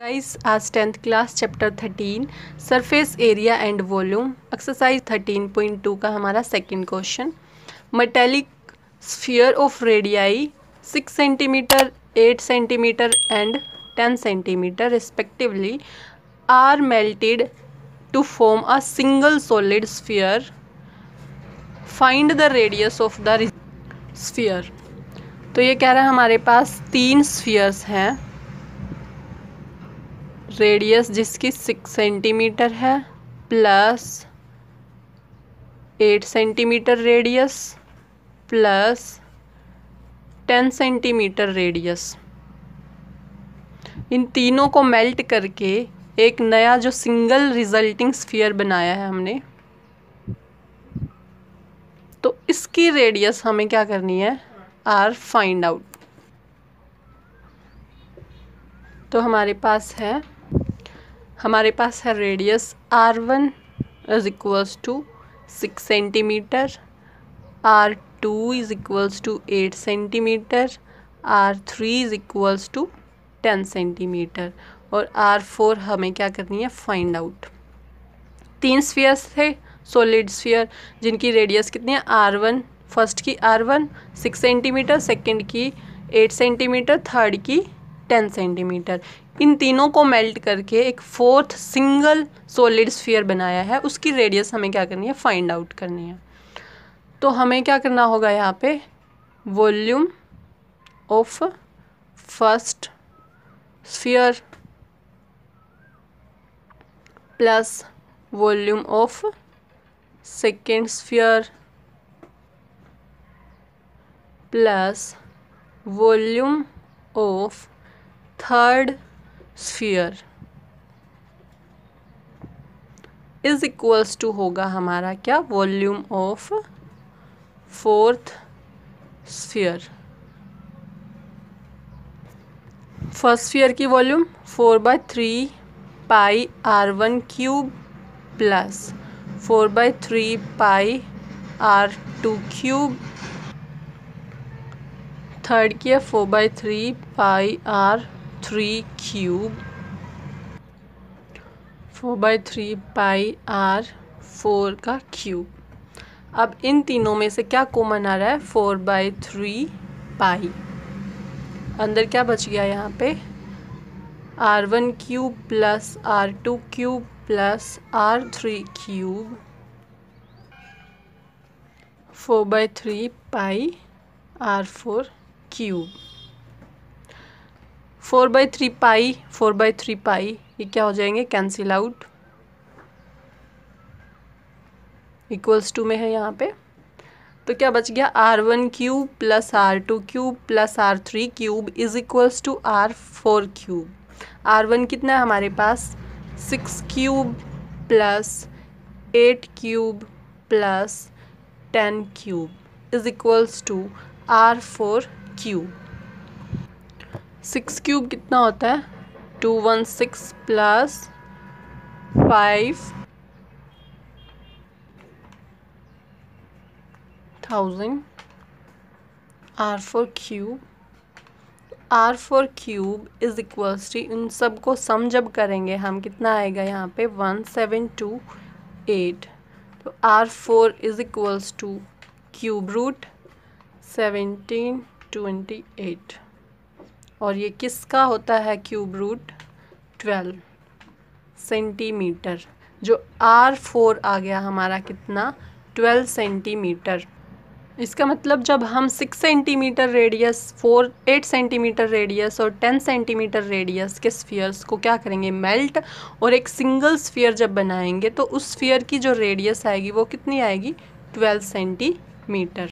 Guys आज tenth class chapter thirteen surface area and volume exercise thirteen point two का हमारा second question metallic sphere of radii six centimetre eight centimetre and ten centimetre respectively are melted to form a single solid sphere find the radius of the sphere तो ये कह रहा है हमारे पास तीन spheres हैं। रेडियस जिसकी सिक्स सेंटीमीटर है plus eight centimetre radius plus ten centimetre radius इन तीनों को मेल्ट करके एक नया जो सिंगल रिजल्टिंग स्फीयर बनाया है हमने। तो इसकी रेडियस हमें क्या करनी है? आर फाइंड आउट तो हमारे पास है हमारे पास है radius R one is equals to six centimetre R two is equals to eight centimetre R three is equals to ten centimetre और आर फोर हमें क्या करनी है? फाइंड आउट तीन स्फीयर्स थे सोलिड स्फीयर जिनकी रेडियस कितनी है? आर वन फ़र्स्ट की R one six centimetre second की एट सेंटीमीटर थर्ड की टेन सेंटीमीटर इन तीनों को मेल्ट करके एक फोर्थ सिंगल सॉलिड स्फीयर बनाया है। उसकी रेडियस हमें क्या करनी है? फाइंड आउट करनी है। तो हमें क्या करना होगा यहाँ पे? Volume of first sphere plus volume of second sphere plus volume of third sphere is equals to होगा हमारा क्या? Volume of fourth sphere first sphere की volume four by three pi R one cube plus four by three pi R two cube third की है four by three pi R three cube four by three pi R four का cube अब इन तीनों में से क्या common आ रहा है? फोर बाई थ्री पाई अंदर क्या बच गया यहाँ पे? R one cube plus R two cube plus R three cube four by three pi R four cube four by three pi, four by three pi, ये क्या हो जाएँगे? कैंसिल आउट इक्वल्स टू में है यहाँ पे। तो क्या बच गया? R one cube plus R two cube plus R three cube is equals to R four cube R one कितना है हमारे पास? Six cube plus eight cube plus ten cube is equals to R four cube six cube कितना होता है? Two one six plus five thousand. R four cube. R four cube is equals to, इन सबको sum जब करेंगे, हम कितना आएगा यहाँ पे? One seven two eight. तो R four is equals to cube root seventeen twenty eight. और ये किसका होता है क्यूब रूट? Twelve centimetre. जो आर फोर आ गया हमारा कितना? Twelve centimetre. इसका मतलब जब हम six centimetre radius, four, eight centimetre radius और टेन सेंटीमीटर रेडियस के स्फीयर्स को क्या करेंगे? मेल्ट। और एक सिंगल स्फीयर जब बनाएँगे तो उस स्फीयर की जो रेडियस आएगी वो कितनी आएगी? Twelve centimetre.